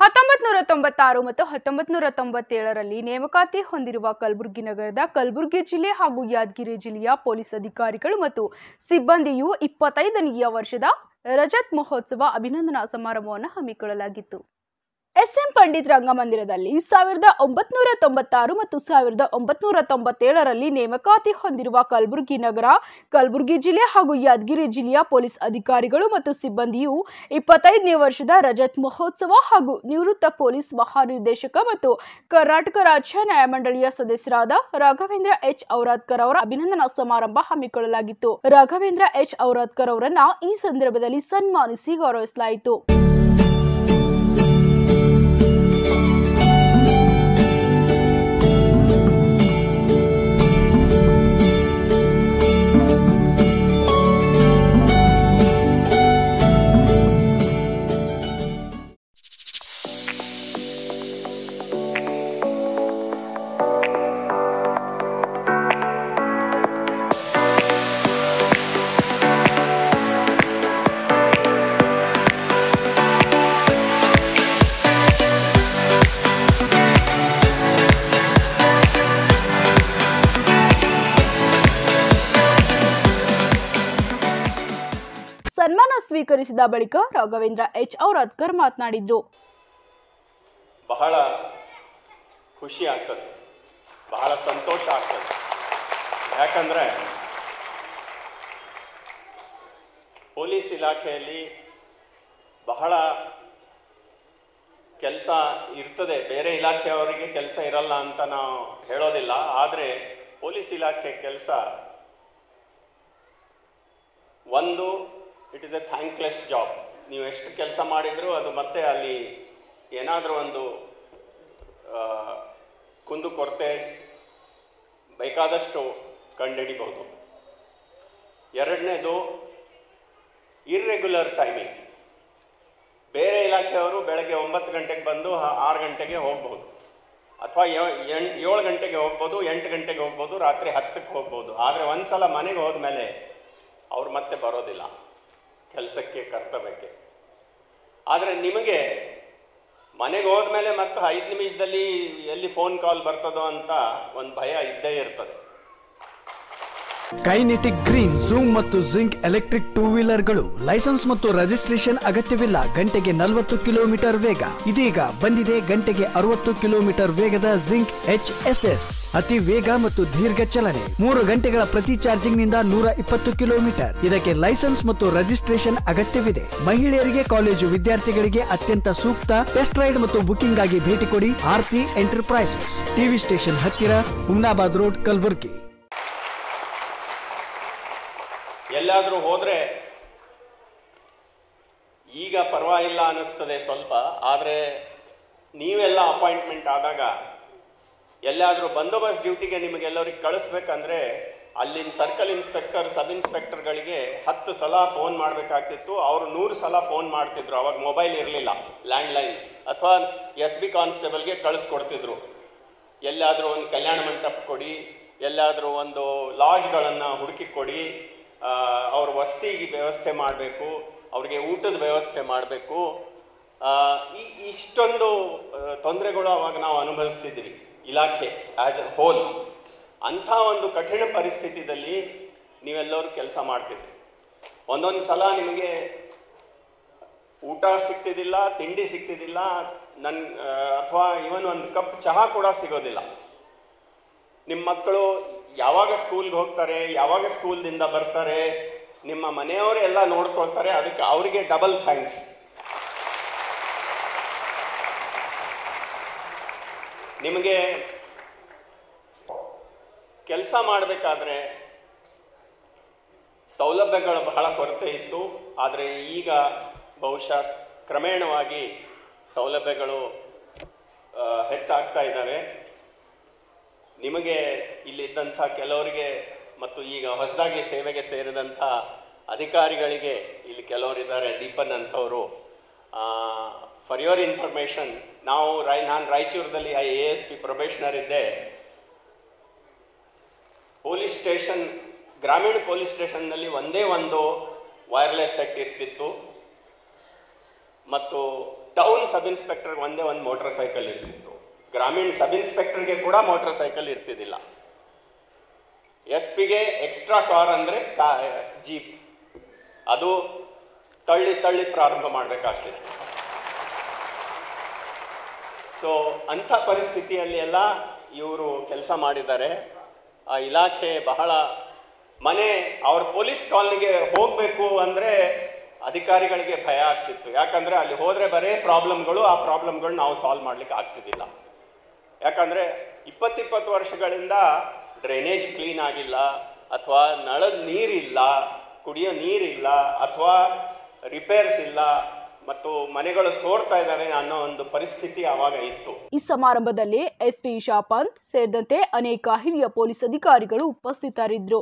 ಹತ್ತೊಂಬತ್ ನೂರ ತೊಂಬತ್ತಾರು ಮತ್ತು ಹತ್ತೊಂಬತ್ ನೂರ ತೊಂಬತ್ತೇಳರಲ್ಲಿ ನೇಮಕಾತಿ ಹೊಂದಿರುವ ಕಲಬುರಗಿ ನಗರದ ಕಲಬುರಗಿ ಜಿಲ್ಲೆ ಹಾಗೂ ಯಾದಗಿರಿ ಜಿಲ್ಲೆಯ ಪೊಲೀಸ್ ಅಧಿಕಾರಿಗಳು ಮತ್ತು ಸಿಬ್ಬಂದಿಯು ಇಪ್ಪತ್ತೈದನೆಯ ವರ್ಷದ ರಜತ್ ಮಹೋತ್ಸವ ಅಭಿನಂದನಾ ಸಮಾರಂಭವನ್ನು ಹಮ್ಮಿಕೊಳ್ಳಲಾಗಿತ್ತು. ಎಸ್ಎಂ ಪಂಡಿತ್ ರಂಗಮಂದಿರದಲ್ಲಿ ಸಾವಿರದ ಒಂಬತ್ನೂರ ತೊಂಬತ್ತಾರು ಮತ್ತು ಸಾವಿರದ ಒಂಬತ್ನೂರ ತೊಂಬತ್ತೇಳರಲ್ಲಿ ನೇಮಕಾತಿ ಹೊಂದಿರುವ ಕಲಬುರಗಿ ನಗರ, ಕಲಬುರಗಿ ಜಿಲ್ಲೆ ಹಾಗೂ ಯಾದಗಿರಿ ಜಿಲ್ಲೆಯ ಪೊಲೀಸ್ ಅಧಿಕಾರಿಗಳು ಮತ್ತು ಸಿಬ್ಬಂದಿಯು ಇಪ್ಪತ್ತೈದನೇ ವರ್ಷದ ರಜತ್ ಮಹೋತ್ಸವ ಹಾಗೂ ನಿವೃತ್ತ ಪೊಲೀಸ್ ಮಹಾನಿರ್ದೇಶಕ ಮತ್ತು ಕರ್ನಾಟಕ ರಾಜ್ಯ ನ್ಯಾಯಮಂಡಳಿಯ ಸದಸ್ಯರಾದ ರಾಘವೇಂದ್ರ ಎಚ್. ಔರಾದ್ಕರ್ ಅವರ ಅಭಿನಂದನಾ ಸಮಾರಂಭ ಹಮ್ಮಿಕೊಳ್ಳಲಾಗಿತ್ತು. ರಾಘವೇಂದ್ರ ಎಚ್. ಔರಾದ್ಕರ್ ಅವರನ್ನ ಈ ಸಂದರ್ಭದಲ್ಲಿ ಸನ್ಮಾನಿಸಿ ಗೌರವಿಸಲಾಯಿತು. ಸ್ವೀಕರಿಸಿದ ಬಳಿಕ ರಾಘವೇಂದ್ರ ಎಚ್. ಔರಾದ್ಕರ್ ಮಾತನಾಡಿದ್ರು. ಬಹಳ ಖುಷಿ ಆಗ್ತದೆ. ಬಹಳ ಸಂತೋಷ ಆಗ್ತದೆ. ಯಾಕಂದ್ರೆ ಪೊಲೀಸ್ ಇಲಾಖೆಯಲ್ಲಿ ಬಹಳ ಕೆಲಸ ಇರ್ತದೆ. ಬೇರೆ ಇಲಾಖೆಯವರಿಗೆ ಕೆಲಸ ಇರಲ್ಲ ಅಂತ ನಾವು ಹೇಳೋದಿಲ್ಲ. ಆದರೆ ಪೊಲೀಸ್ ಇಲಾಖೆ ಕೆಲಸ ಒಂದು it is a thankless job ನೀವು ಎಷ್ಟು ಕೆಲಸ ಮಾಡಿದರೂ ಅದು ಮತ್ತೆ ಅಲ್ಲಿ ಏನಾದರೂ ಒಂದು ಕುಂದು ಕೊರತೆ ಬೇಕಾದಷ್ಟು ಕಂಡುಹಿಡಿಬಹುದು ಎರಡನೇದು ಇರ್ರೆಗ್ಯುಲರ್ ಟೈಮಿಂಗ್ ಬೇರೆ ಇಲಾಖೆಯವರು ಬೆಳಗ್ಗೆ ಒಂಬತ್ತು ಗಂಟೆಗೆ ಬಂದು ಆರು ಗಂಟೆಗೆ ಹೋಗ್ಬೋದು ಅಥವಾ ಏಳು ಗಂಟೆಗೆ ಹೋಗ್ಬೋದು ಎಂಟು ಗಂಟೆಗೆ ಹೋಗ್ಬೋದು ರಾತ್ರಿ ಹತ್ತಕ್ಕೆ ಹೋಗ್ಬೋದು ಆದರೆ ಒಂದು ಸಲ ಮನೆಗೆ ಹೋದ್ಮೇಲೆ ಅವ್ರು ಮತ್ತೆ ಬರೋದಿಲ್ಲ. ಕೆಲಸಕ್ಕೆ ಕರ್ತವ್ಯಕ್ಕೆ. ಆದರೆ ನಿಮಗೆ ಮನೆಗೆ ಹೋದ್ಮೇಲೆ ಮತ್ತು ಐದು ನಿಮಿಷದಲ್ಲಿ ಎಲ್ಲಿ ಫೋನ್ ಕಾಲ್ ಬರ್ತದೋ ಅಂತ ಒಂದು ಭಯ ಇದ್ದೇ ಇರ್ತದೆ. ಕೈನೆಟಿಕ್ ಗ್ರೀನ್ ಜೂಮ್ ಮತ್ತು ಜಿಂಕ್ ಎಲೆಕ್ಟ್ರಿಕ್ ಟೂ ವೀಲರ್ಗಳು ಲೈಸೆನ್ಸ್ ಮತ್ತು ರಿಜಿಸ್ಟ್ರೇಷನ್ ಅಗತ್ಯವಿಲ್ಲ. ಗಂಟೆಗೆ ನಲವತ್ತು ಕಿಲೋಮೀಟರ್ ವೇಗ. ಇದೀಗ ಬಂದಿದೆ ಗಂಟೆಗೆ ಅರವತ್ತು ಕಿಲೋಮೀಟರ್ ವೇಗದ ಜಿಂಕ್ ಎಚ್ ಎಸ್ ಎಸ್ ಅತಿ ವೇಗ ಮತ್ತು ದೀರ್ಘ ಚಲನೆ. ಮೂರು ಗಂಟೆಗಳ ಪ್ರತಿ ಚಾರ್ಜಿಂಗ್ನಿಂದ ನೂರ ಇಪ್ಪತ್ತು ಕಿಲೋಮೀಟರ್. ಇದಕ್ಕೆ ಲೈಸೆನ್ಸ್ ಮತ್ತು ರಿಜಿಸ್ಟ್ರೇಷನ್ ಅಗತ್ಯವಿದೆ. ಮಹಿಳೆಯರಿಗೆ ಕಾಲೇಜು ವಿದ್ಯಾರ್ಥಿಗಳಿಗೆ ಅತ್ಯಂತ ಸೂಕ್ತ ಟೆಸ್ಟ್ ರೈಡ್ ಮತ್ತು ಬುಕಿಂಗ್ ಆಗಿ ಭೇಟಿ ಕೊಡಿ ಆರ್ತಿ ಎಂಟರ್ಪ್ರೈಸಸ್. ಟಿವಿ ಸ್ಟೇಷನ್ ಹತ್ತಿರ ಹುಮ್ನಾಬಾದ್ ರೋಡ್, ಕಲಬುರ್ಗಿ. ಎಲ್ಲಾದರೂ ಹೋದರೆ ಈಗ ಪರವಾಗಿಲ್ಲ ಅನ್ನಿಸ್ತದೆ ಸ್ವಲ್ಪ, ಆದರೆ ನೀವೆಲ್ಲ ಅಪಾಯಿಂಟ್ಮೆಂಟ್ ಆದಾಗ ಎಲ್ಲಾದರೂ ಬಂದೋಬಸ್ತ್ ಡ್ಯೂಟಿಗೆ ನಿಮಗೆಲ್ಲರಿಗೆ ಕಳಿಸ್ಬೇಕಂದ್ರೆ ಅಲ್ಲಿನ ಸರ್ಕಲ್ ಇನ್ಸ್ಪೆಕ್ಟರ್ ಸಬ್ ಇನ್ಸ್ಪೆಕ್ಟರ್ಗಳಿಗೆ ಹತ್ತು ಸಲ ಫೋನ್ ಮಾಡಬೇಕಾಗ್ತಿತ್ತು. ಅವರು ನೂರು ಸಲ ಫೋನ್ ಮಾಡ್ತಿದ್ರು, ಅವಾಗ ಮೊಬೈಲ್ ಇರಲಿಲ್ಲ, ಲ್ಯಾಂಡ್ಲೈನ್, ಅಥವಾ ಎಸ್ ಬಿ ಕಾನ್ಸ್ಟೇಬಲ್ಗೆ ಕಳಿಸ್ಕೊಡ್ತಿದ್ರು. ಎಲ್ಲಾದರೂ ಒಂದು ಕಲ್ಯಾಣ ಮಂಟಪ ಕೊಡಿ, ಎಲ್ಲಾದರೂ ಒಂದು ಲಾಜ್ಗಳನ್ನು ಹುಡುಕಿ ಕೊಡಿ ಅವ್ರ ವಸತಿಗೆ ವ್ಯವಸ್ಥೆ ಮಾಡಬೇಕು, ಅವ್ರಿಗೆ ಊಟದ ವ್ಯವಸ್ಥೆ ಮಾಡಬೇಕು. ಈ ಇಷ್ಟೊಂದು ತೊಂದರೆಗಳು ಅವಾಗ ನಾವು ಅನುಭವಿಸ್ತಿದ್ವಿ, ಇಲಾಖೆ ಆ್ಯಸ್ ಅ ಹೋಲ್ ಅಂಥ ಒಂದು ಕಠಿಣ ಪರಿಸ್ಥಿತಿಯಲ್ಲಿ ನೀವೆಲ್ಲರೂ ಕೆಲಸ ಮಾಡ್ತಿದ್ರಿ. ಒಂದೊಂದು ಸಲ ನಿಮಗೆ ಊಟ ಸಿಗ್ತಿದ್ದಿಲ್ಲ, ತಿಂಡಿ ಸಿಗ್ತಿದ್ದಿಲ್ಲ ನನ್ನ ಅಥವಾ ಇವನ್ ಒಂದು ಕಪ್ ಚಹಾ ಕೂಡ ಸಿಗೋದಿಲ್ಲ. ನಿಮ್ಮ ಮಕ್ಕಳು ಯಾವಾಗ ಸ್ಕೂಲ್ಗೆ ಹೋಗ್ತಾರೆ, ಯಾವಾಗ ಸ್ಕೂಲ್ದಿಂದ ಬರ್ತಾರೆ, ನಿಮ್ಮ ಮನೆಯವರೇ ಎಲ್ಲ ನೋಡ್ಕೊಳ್ತಾರೆ, ಅದಕ್ಕೆ ಅವರಿಗೆ ಡಬಲ್ ಥ್ಯಾಂಕ್ಸ್ ನಿಮಗೆ ಕೆಲಸ ಮಾಡಬೇಕಾದ್ರೆ ಸೌಲಭ್ಯಗಳು ಬಹಳ ಕೊರತೆ ಇತ್ತು, ಆದರೆ ಈಗ ಬಹುಶಃ ಕ್ರಮೇಣವಾಗಿ ಸೌಲಭ್ಯಗಳು ಹೆಚ್ಚಾಗ್ತಾ ಇದ್ದಾವೆ. ನಿಮಗೆ ಇಲ್ಲಿದ್ದಂಥ ಕೆಲವರಿಗೆ ಮತ್ತು ಈಗ ಹೊಸದಾಗಿ ಸೇವೆಗೆ ಸೇರಿದಂಥ ಅಧಿಕಾರಿಗಳಿಗೆ ಇಲ್ಲಿ ಕೆಲವರಿದ್ದಾರೆ, ದೀಪನ್ ಅಂಥವರು. ಫಾರ್ ಯುವರ್ ಇನ್ಫಾರ್ಮೇಷನ್ ನಾವು ರೈ, ನಾನು ರಾಯಚೂರದಲ್ಲಿ I A S P probationer ಇದ್ದೆ. ಪೊಲೀಸ್ ಸ್ಟೇಷನ್, ಗ್ರಾಮೀಣ ಪೊಲೀಸ್ ಸ್ಟೇಷನ್ನಲ್ಲಿ ಒಂದೇ ಒಂದು ವೈರ್ಲೆಸ್ ಸೆಟ್ ಇರ್ತಿತ್ತು. ಮತ್ತು ಟೌನ್ ಸಬ್ ಇನ್ಸ್ಪೆಕ್ಟರ್ಗೆ ಒಂದೇ ಒಂದು ಮೋಟರ್ ಸೈಕಲ್ ಇರ್ತಿತ್ತು. ಗ್ರಾಮೀಣ ಸಬ್ ಇನ್ಸ್ಪೆಕ್ಟರ್ಗೆ ಕೂಡ ಮೋಟರ್ ಸೈಕಲ್ ಇರ್ತಿದ್ದಿಲ್ಲ. ಎಸ್ ಪಿಗೆ ಎಕ್ಸ್ಟ್ರಾ ಕಾರ್ ಅಂದರೆ ಕಾ, ಜೀಪ್. ಅದು ತಳ್ಳಿ ತಳ್ಳಿ ಪ್ರಾರಂಭ ಮಾಡಬೇಕಾಗ್ತಿತ್ತು. ಸೊ ಅಂಥ ಪರಿಸ್ಥಿತಿಯಲ್ಲಿ ಎಲ್ಲ ಇವರು ಕೆಲಸ ಮಾಡಿದ್ದಾರೆ. ಆ ಇಲಾಖೆ ಬಹಳ ಮನೆ, ಅವ್ರ ಪೊಲೀಸ್ ಕಾಲನಿಗೆ ಹೋಗಬೇಕು ಅಂದರೆ ಅಧಿಕಾರಿಗಳಿಗೆ ಭಯ ಆಗ್ತಿತ್ತು. ಯಾಕಂದರೆ ಅಲ್ಲಿ ಹೋದರೆ ಬರೀ ಪ್ರಾಬ್ಲಮ್ಗಳು, ಆ ಪ್ರಾಬ್ಲಮ್ಗಳು ನಾವು ಸಾಲ್ವ್ ಮಾಡ್ಲಿಕ್ಕೆ ಆಗ್ತಿದ್ದಿಲ್ಲ. ಯಾಕಂದರೆ ಇಪ್ಪತ್ತಿಪ್ಪತ್ತು ವರ್ಷಗಳಿಂದ ಡ್ರೈನೇಜ್ ಕ್ಲೀನ್ ಆಗಿಲ್ಲ ಅಥವಾ ನಳದ ನೀರಿಲ್ಲ, ಕುಡಿಯೋ ನೀರಿಲ್ಲ ಅಥವಾ ರಿಪೇರ್ಸ್ ಇಲ್ಲ ಮತ್ತು ಮನೆಗಳು ಸೋರ್ತಾ ಇದ್ದಾವೆ ಅನ್ನೋ ಒಂದು ಪರಿಸ್ಥಿತಿ ಆವಾಗ ಇತ್ತು. ಈ ಸಮಾರಂಭದಲ್ಲಿ ಎಸ್ಪಿ ಇಶಾ ಪಂತ್ ಸೇರಿದಂತೆ ಅನೇಕ ಹಿರಿಯ ಪೊಲೀಸ್ ಅಧಿಕಾರಿಗಳು ಉಪಸ್ಥಿತರಿದ್ದರು.